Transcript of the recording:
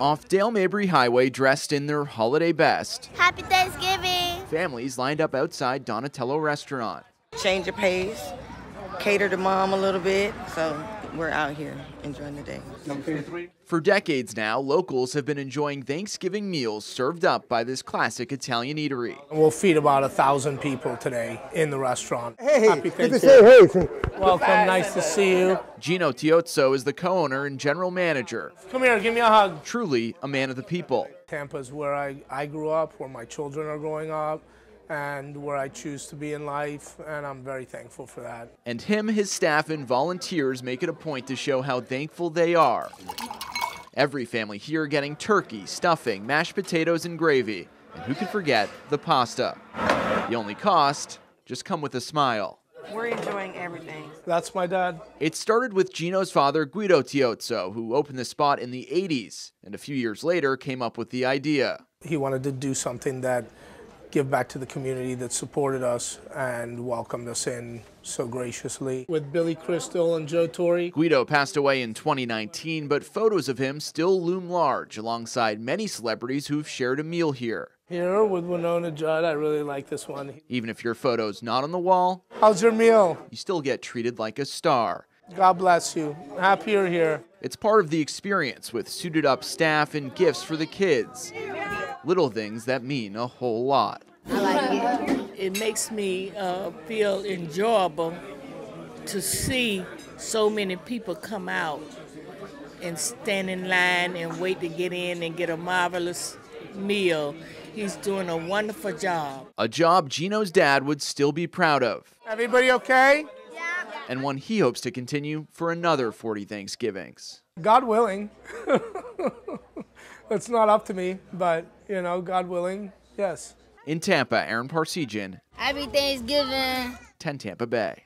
Off Dale Mabry Highway, dressed in their holiday best, Happy Thanksgiving! families lined up outside Donatello Restaurant. change of pace, cater to mom a little bit. So we're out here enjoying the day. For decades now, locals have been enjoying Thanksgiving meals served up by this classic Italian eatery. We'll feed about a thousand people today in the restaurant. Hey, Happy good to Thanksgiving. say hey. Welcome, nice to see you. Gino Tiozzo is the co-owner and general manager, Come here, give me a hug. truly a man of the people. Tampa's where I, I grew up, where my children are growing up, and where I choose to be in life, and I'm very thankful for that. And him, his staff, and volunteers make it a point to show how thankful they are. Every family here getting turkey, stuffing, mashed potatoes, and gravy. And who could forget the pasta? The only cost, just come with a smile. We're enjoying everything. That's my dad. It started with Gino's father, Guido Tiozzo, who opened the spot in the 80s, and a few years later came up with the idea. He wanted to do something that give back to the community that supported us and welcomed us in so graciously. With Billy Crystal and Joe Torre, Guido passed away in 2019, but photos of him still loom large alongside many celebrities who've shared a meal here. here with Wynonna Judd, I really like this one. Even if your photo's not on the wall, How's your meal? you still get treated like a star. God bless you. Happy you're here. It's part of the experience with suited up staff and gifts for the kids. Little things that mean a whole lot. it makes me uh, feel enjoyable to see so many people come out and stand in line and wait to get in and get a marvelous meal. He's doing a wonderful job. A job Gino's dad would still be proud of, Everybody okay? and one he hopes to continue for another 40 Thanksgivings. God willing. it's not up to me, but you know, God willing, yes. In Tampa, Aaron Parseghian, Happy Thanksgiving! 10 Tampa Bay.